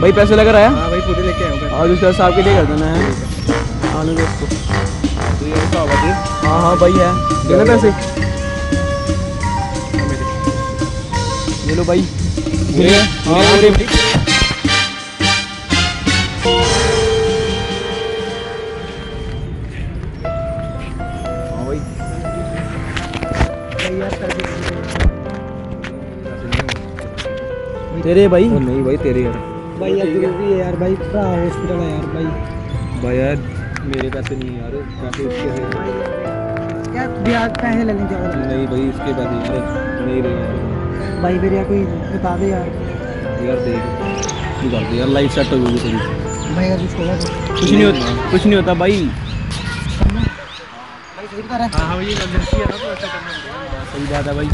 भाई पैसे लेकर आया हाँ? भाई पूरे लेके आया हूँ और उसका साहब के लिए कर देना है। आने दो उसको तो ये हिसाब है। हाँ हाँ भाई है। देना पैसे। ले लो भाई। हाँ हाँ हाँ तेरे भाई? ओ नहीं भाई तेरे यार। भाई यार ज़रूरी है। यार भाई भरा हॉस्पिटल है यार भाई। भाई यार मेरे पैसे नहीं यार पैसे उसके हैं। यार ब्याज पैसे लेने जाओ नहीं भाई इसके पैसे यार नहीं रहे भाई मेरे यार कोई बता दे यार। यार देख तू कर दे यार लाइफ सेट हो गई तेरी। भाई यार छोड़ा दो कुछ नहीं होता कुछ नहीं होता भाई। भाई सही बता रहा हाँ। हाँ भाई इमरजेंसी है ना तो ऐसा करना सही बात है भाई।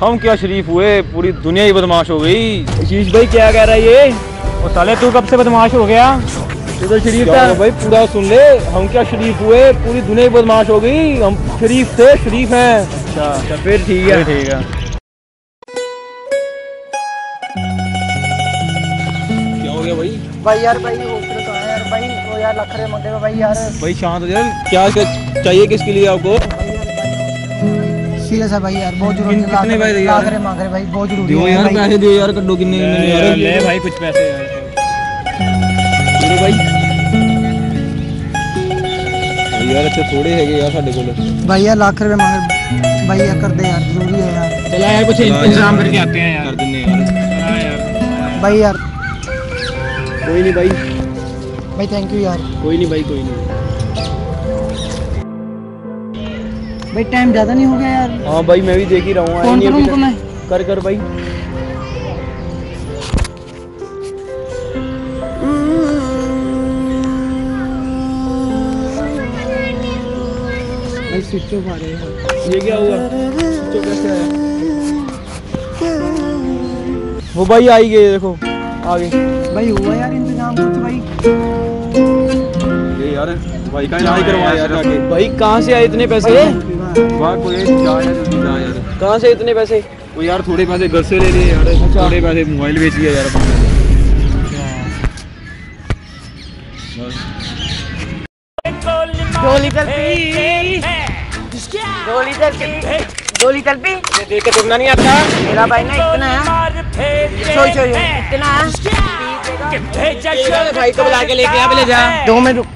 हम क्या शरीफ हुए? पूरी दुनिया ही बदमाश हो गई। आशीष भाई क्या कह रहा है ये? वो साले तू कब से बदमाश हो गया? तू तो शरीफ था। भाई पूरा सुन ले। हम क्या शरीफ हुए? पूरी दुनिया ही बदमाश हो गई। हम शरीफ थे शरीफ हैं। अच्छा अच्छा फिर ठीक है। ठीक है। क्या हो गया भाई? भाई यार भाई तो यार भाई वो यार लख रहे मुंडे में भाई यार भाई शांत हो यार क्या क्या चाहिए किसके लिए आपको सीरियस है भाई यार बहुत जरूरी किन- कितने पैसे यार? लाख रहे मांग रहे भाई बहुत जरूरी दियो है यार भाई। पैसे दियो यार कड्डो किन्ने किन्ने यार ले भाई कुछ पैसे मेरे भाई यार ਇੱਥੇ ਥੋੜੇ ਹੈਗੇ ਆ ਸਾਡੇ ਕੋਲ भाई यार लाख रुपए मांग रहे भाई यार कर दे यार जरूरी है यार चला यार कुछ इंतजाम करके आते हैं ਕਰ ਦਿੰਨੇ ਯਾਰ भाई यार कोई नहीं भाई भाई थैंक यू यार। कोई नहीं भाई कोई नहीं। भाई टाइम ज़्यादा नहीं हो गया यार। हाँ भाई मैं भी देख ही रहा हूँ फ़ोन करूँ उनको मैं कर कर भाई। भाई स्विच ऑफ़ आ रहे हैं ये क्या हुआ? तो कैसे आया? वो भाई आ ही गए देखो आगे। भाई हुआ यार ये यार भाई का इलाज करवा यार जाके? भाई कहाँ से आए इतने पैसे? वहाँ कोई जा यार जल्दी जा यार। कहाँ से इतने पैसे? वो यार थोड़े पैसे घर से ले लिए यार थोड़े पैसे मोबाइल बेच लिया यार अपने दो लीटर पी दो लीटर पी देख के तुमना नहीं आता। मेरा भाई ना इतना है। सो सो इतना है। भाई को बुला के लेके आ ले जा। दो मिनट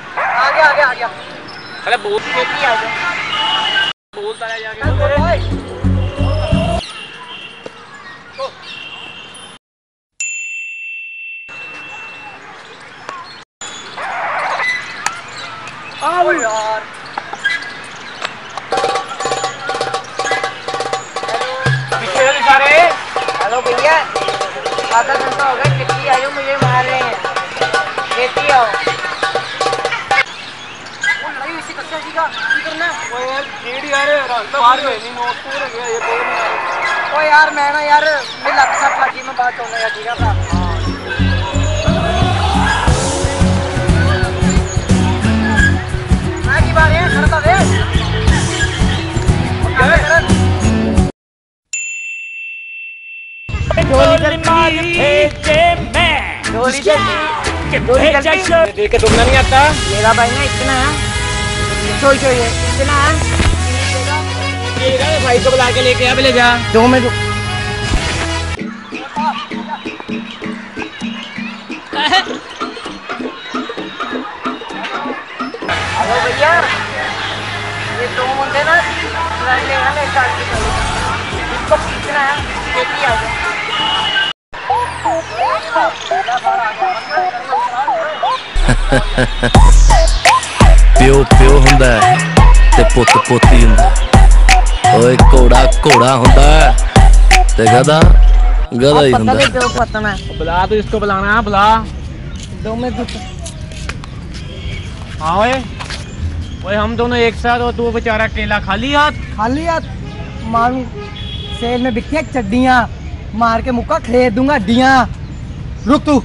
आ गया आ गया आ गया अरे बोल खेती आ गया बोलता है जाके यार। पीछे हेलो भैया आधा घंटा हो गया कितनी आयो मुझे मार रहे हैं। खेती आओ। का की करना है? ओए यार केड़ी यार मार गए। नहीं नोट तो गया ये बोल नहीं यार यार मैं ना यार मेरी लत सट लगी मैं बात कहूँगा यार ठीक है भरा। मैं। की बात है पी। देख के नहीं आता। मेरा भाई ना इतना है। सो ये इतना भाई को बुला के लेके आ ले जा दो मिनट रुक हेलो भैया ये दो मुंडे ना स्टार्ट इसको खींचना है खेती आ जाए ਪਿਓ ਪਿਓ ਹੁੰਦਾ ਹੈ ਤੇ ਪੁੱਤ ਪੋਤੀ ਹੁੰਦਾ ਹੈ। ਓਏ ਘੋੜਾ ਘੋੜਾ ਹੁੰਦਾ ਹੈ ਤੇ ਗਧਾ ਗਧਾ ਹੀ पता ਹੁੰਦਾ नहीं ਹੈ। क्यों पता मैं बुला तो इसको बुलाना है बुला दो में कुछ हाँ ओए ओए हम दोनों एक साथ और तू बेचारा केला खाली हाथ खाली हाथ मारू सेल में बिकती है चड्डियाँ मार के मुक्का खरीद दूंगा हड्डियाँ रुक तू ਓ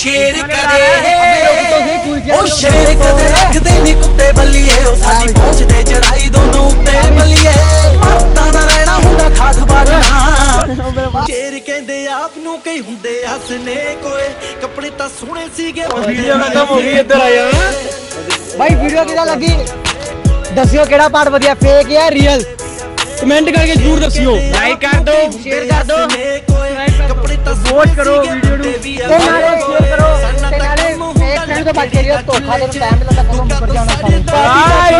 ਸ਼ੇਰ ਕਦੇ ਉਹ ਸ਼ੇਰ ਕਦੇ ਰੱਖਦੇ ਨਹੀਂ ਕੁੱਤੇ ਬੱਲੀਏ। ਉਹ ਸਾਡੀ ਪਹੁੰਚਦੇ ਚੜਾਈ ਦੋਨੋਂ ਉੱਤੇ ਬੱਲੀਏ ਮਰਤਾ ਨਾ ਰਹਿਣਾ ਹੁੰਦਾ ਖਾਸ ਬਾਜਣਾ ਸ਼ੇਰ ਕਹਿੰਦੇ ਆਪ ਨੂੰ ਕਈ ਹੁੰਦੇ ਹਸਨੇ ਕੋਏ। ਕੱਪੜੇ ਤਾਂ ਸੋਹਣੇ ਸੀਗੇ ਵੀਡੀਓ ਖਤਮ ਹੋ ਗਈ ਇੱਧਰ ਆਇਆ ਭਾਈ ਵੀਡੀਓ ਕਿਦਾਂ ਲੱਗੀ? ਦੱਸਿਓ ਕਿਹੜਾ ਪਾਰਟ ਵਧੀਆ ਫੇਕ ਹੈ ਰੀਅਲ ਕਮੈਂਟ ਕਰਕੇ ਜ਼ਰੂਰ ਦੱਸਿਓ। ਲਾਈਕ ਕਰ ਦਿਓ ਸ਼ੇਅਰ ਕਰ ਦਿਓ ਕੱਪੜੇ ਤਾਂ ਸੋਚ ਕਰੋ ਵੀਡੀਓ ਨੂੰ। ਤੇ ਨਾਲੇ ਸ਼ੇਅਰ ਕਰੋ। ਤੇ ਨਾਲੇ ਇੱਕ ਫਰੈਂਡ ਤੋਂ ਬਾਤ ਕਰੀਏ ਧੋਖਾ ਦੇ ਟਾਈਮ ਲੱਗਾ ਤੁਹਾਨੂੰ ਉੱਪਰ ਜਾਣਾ ਸਾਰੇ